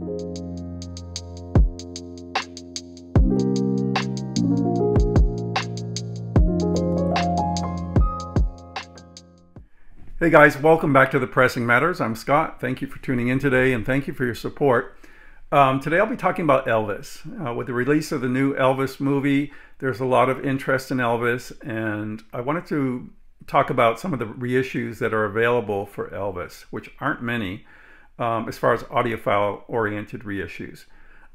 Hey guys, welcome back to the Pressing Matters. I'm Scott. Thank you for tuning in today and thank you for your support. Um, today I'll be talking about Elvis. Uh, with the release of the new Elvis movie, there's a lot of interest in Elvis, and I wanted to talk about some of the reissues that are available for Elvis, which aren't many um, as far as audiophile oriented reissues.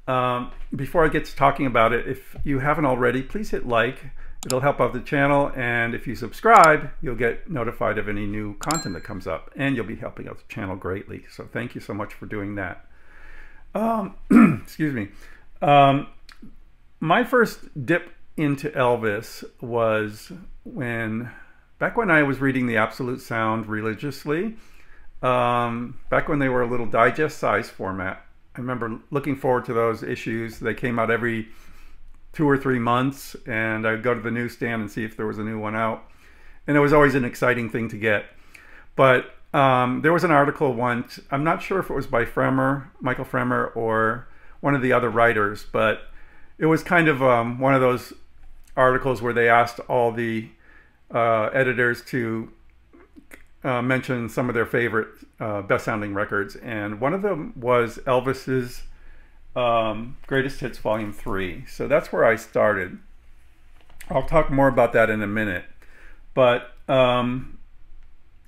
Um, before I get to talking about it, if you haven't already, please hit like. It'll help out the channel, and if you subscribe, you'll get notified of any new content that comes up, and you'll be helping out the channel greatly. So thank you so much for doing that. Um, excuse me. Um, my first dip into Elvis was when, back when I was reading the Absolute Sound religiously, um, back when they were a little digest size format. I remember looking forward to those issues. They came out every two or three months, and I'd go to the newsstand and see if there was a new one out. And it was always an exciting thing to get. But um, there was an article once, I'm not sure if it was by Fremer, Michael Fremer, or one of the other writers, but it was kind of um, one of those articles where they asked all the uh, editors to uh, mention some of their favorite uh, best sounding records. And one of them was Elvis's um, Greatest Hits Volume 3. So that's where I started. I'll talk more about that in a minute. But um,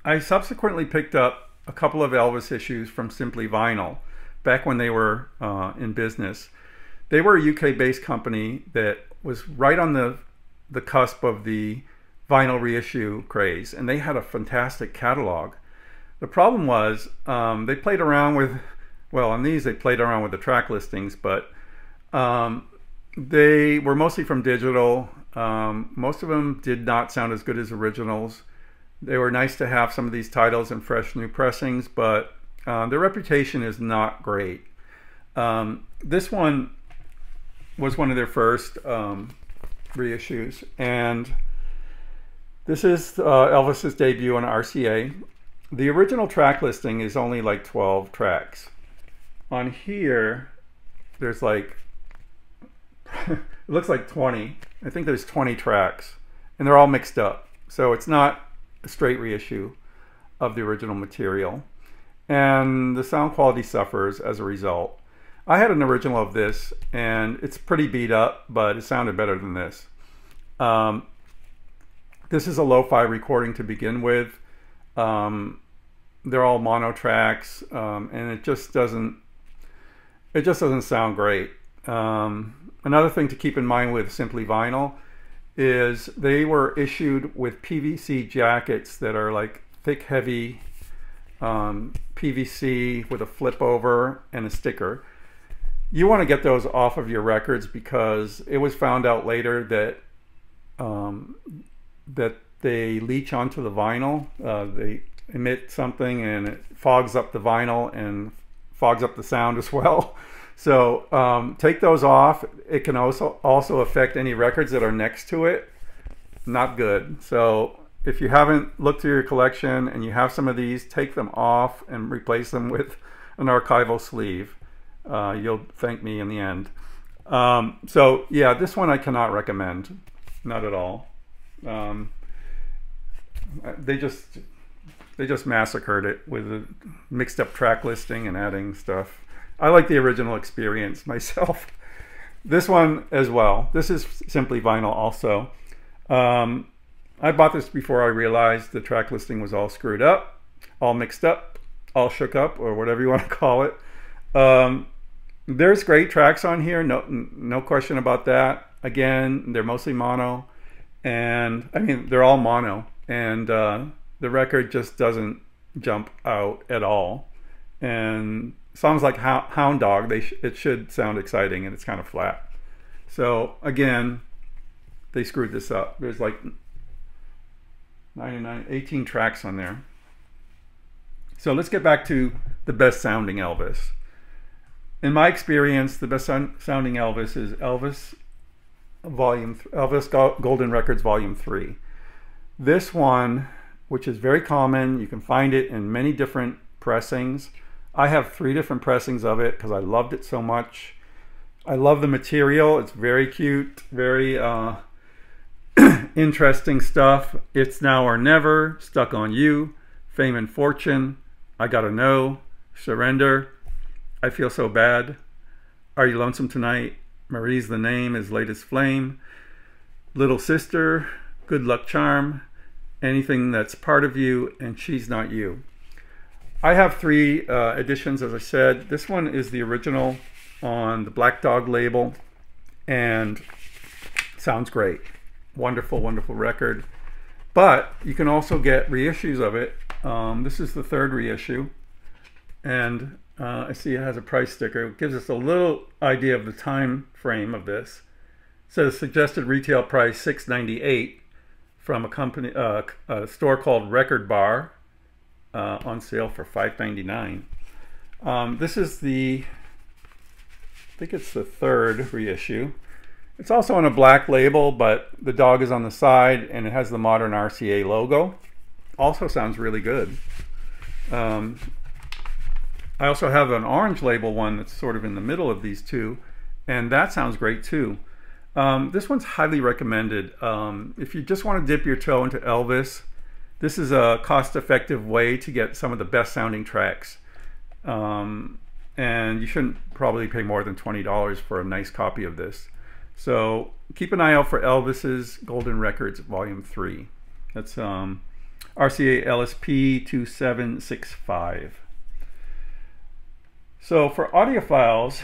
I subsequently picked up a couple of Elvis issues from Simply Vinyl back when they were uh, in business. They were a UK based company that was right on the, the cusp of the vinyl reissue craze, and they had a fantastic catalog. The problem was um, they played around with well, on these they played around with the track listings, but um, they were mostly from digital. Um, most of them did not sound as good as originals. They were nice to have some of these titles in fresh new pressings, but uh, their reputation is not great. Um, this one was one of their first um, reissues, and this is uh, Elvis's debut on RCA. The original track listing is only like 12 tracks on here, there's like, it looks like 20. I think there's 20 tracks, and they're all mixed up. So it's not a straight reissue of the original material. And the sound quality suffers as a result. I had an original of this, and it's pretty beat up, but it sounded better than this. Um, this is a lo-fi recording to begin with. Um, they're all mono tracks, um, and it just doesn't it just doesn't sound great. Um, another thing to keep in mind with Simply Vinyl is they were issued with PVC jackets that are like thick, heavy um, PVC with a flip over and a sticker. You want to get those off of your records because it was found out later that um, that they leach onto the vinyl. Uh, they emit something and it fogs up the vinyl and fogs up the sound as well. So um, take those off. It can also also affect any records that are next to it. Not good. So if you haven't looked through your collection and you have some of these, take them off and replace them with an archival sleeve. Uh, you'll thank me in the end. Um, so yeah, this one I cannot recommend. Not at all. Um, they just they just massacred it with a mixed up track listing and adding stuff. I like the original experience myself. this one as well. This is simply vinyl also. Um, I bought this before I realized the track listing was all screwed up, all mixed up, all shook up, or whatever you want to call it. Um, there's great tracks on here, no, no question about that. Again, they're mostly mono, and I mean, they're all mono, and uh, the record just doesn't jump out at all. And songs like Hound Dog, they sh it should sound exciting, and it's kind of flat. So again, they screwed this up. There's like 99, 18 tracks on there. So let's get back to the best sounding Elvis. In my experience, the best sounding Elvis is Elvis Volume Elvis Golden Records Volume 3. This one which is very common. You can find it in many different pressings. I have three different pressings of it because I loved it so much. I love the material. It's very cute, very uh, interesting stuff. It's Now or Never, Stuck on You, Fame and Fortune, I Gotta Know, Surrender, I Feel So Bad, Are You Lonesome Tonight, Marie's the Name, His Latest Flame, Little Sister, Good Luck Charm, Anything That's Part of You, and She's Not You. I have three uh, editions, as I said. This one is the original on the Black Dog label and sounds great. Wonderful, wonderful record. But you can also get reissues of it. Um, this is the third reissue. And uh, I see it has a price sticker. It gives us a little idea of the time frame of this. It says suggested retail price 698 from a company, uh, a store called Record Bar uh, on sale for 5.99. Um, this is the, I think it's the third reissue. It's also on a black label, but the dog is on the side and it has the modern RCA logo. Also sounds really good. Um, I also have an orange label one that's sort of in the middle of these two, and that sounds great too. Um, this one's highly recommended. Um, if you just want to dip your toe into Elvis, this is a cost-effective way to get some of the best sounding tracks. Um, and you shouldn't probably pay more than $20 for a nice copy of this. So keep an eye out for Elvis's Golden Records Volume 3. That's um, RCA LSP 2765. So for audiophiles,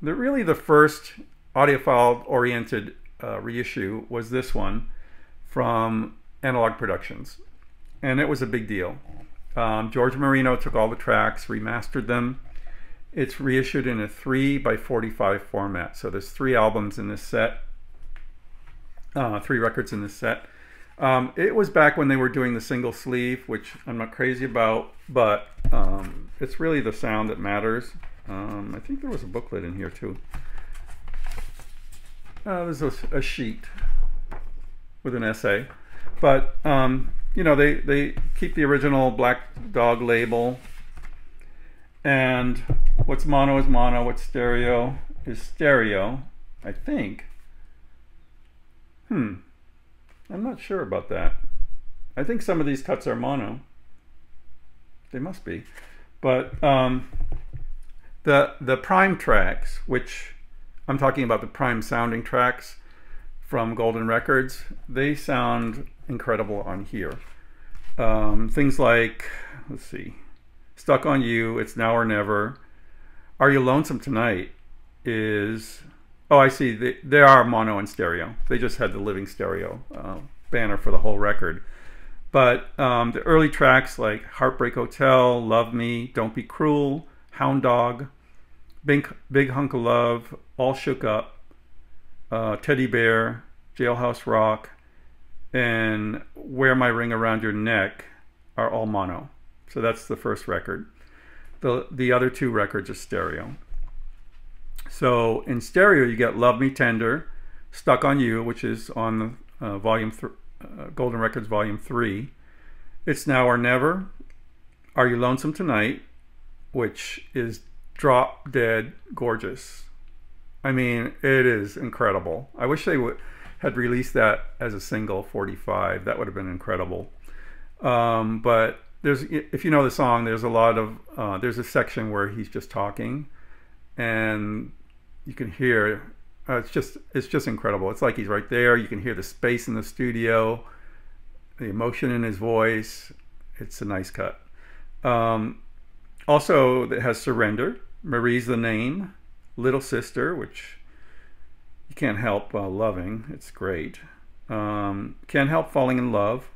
the, really the first audiophile oriented uh, reissue was this one from Analogue Productions and it was a big deal. Um, George Marino took all the tracks, remastered them. It's reissued in a 3 by 45 format. So there's three albums in this set, uh, three records in this set. Um, it was back when they were doing the single sleeve, which I'm not crazy about, but um, it's really the sound that matters. Um, I think there was a booklet in here too. Uh, there's a, a, sheet with an essay. But um, you know, they, they keep the original Black Dog label. And what's mono is mono, what's stereo is stereo, I think. Hmm. I'm not sure about that. I think some of these cuts are mono. They must be. But um, the, the prime tracks, which I'm talking about the prime sounding tracks from Golden Records, they sound incredible on here. Um, things like, let's see, Stuck on You, It's Now or Never, Are You Lonesome Tonight is, oh, I see, they, they are mono and stereo. They just had the living stereo uh, banner for the whole record. But um, the early tracks like Heartbreak Hotel, Love Me, Don't Be Cruel, Hound Dog, Big, Big Hunk of Love, All Shook Up, uh, Teddy Bear, Jailhouse Rock, and Wear My Ring Around Your Neck are all mono. So that's the first record. The, the other two records are stereo. So in stereo, you get Love Me Tender, Stuck on You, which is on uh, volume uh, Golden Records Volume 3. It's Now or Never, Are You Lonesome Tonight, which is drop dead gorgeous. I mean, it is incredible. I wish they would had released that as a single 45 that would have been incredible um, but there's if you know the song there's a lot of uh, there's a section where he's just talking and you can hear uh, it's just it's just incredible it's like he's right there you can hear the space in the studio the emotion in his voice it's a nice cut um, also it has surrender marie's the name little sister which you can't help uh, loving. It's great. Um, can't help falling in love.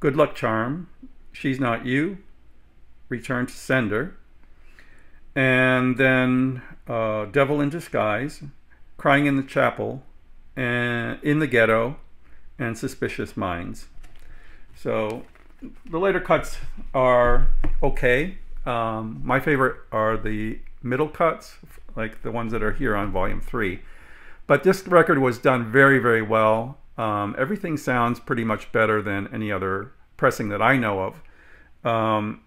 Good luck charm. She's not you. Return to sender. And then uh, Devil in Disguise, Crying in the Chapel, and In the Ghetto, and Suspicious Minds. So the later cuts are okay. Um, my favorite are the middle cuts, like the ones that are here on volume three. But this record was done very, very well. Um, everything sounds pretty much better than any other pressing that I know of. Um,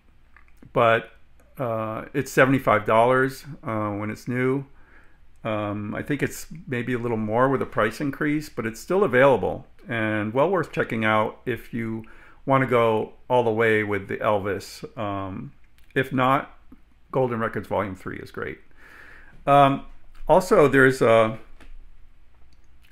but uh, it's $75 uh, when it's new. Um, I think it's maybe a little more with a price increase, but it's still available and well worth checking out if you want to go all the way with the Elvis. Um, if not, Golden Records Volume 3 is great. Um, also, there's a,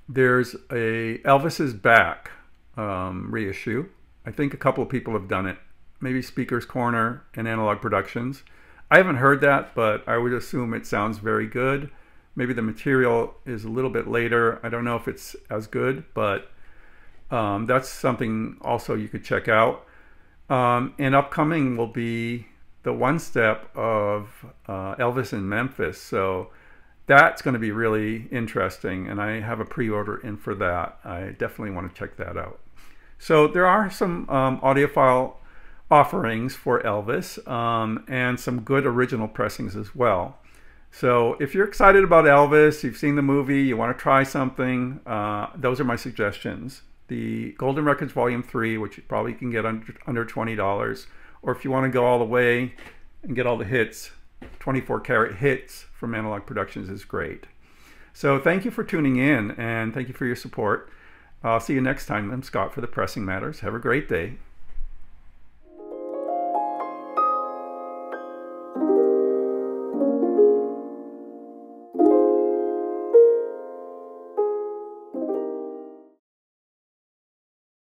there's a Elvis is Back um, reissue. I think a couple of people have done it. Maybe Speaker's Corner and Analogue Productions. I haven't heard that, but I would assume it sounds very good. Maybe the material is a little bit later. I don't know if it's as good, but um, that's something also you could check out. Um, and upcoming will be the one step of uh, Elvis in Memphis. So that's going to be really interesting. And I have a pre order in for that. I definitely want to check that out. So there are some um, audiophile offerings for Elvis um, and some good original pressings as well. So if you're excited about Elvis, you've seen the movie, you want to try something, uh, those are my suggestions. The Golden Records Volume 3, which you probably can get under, under $20, or if you want to go all the way and get all the hits, 24 karat hits from Analogue Productions is great. So thank you for tuning in and thank you for your support. I'll see you next time. I'm Scott for the Pressing Matters. Have a great day.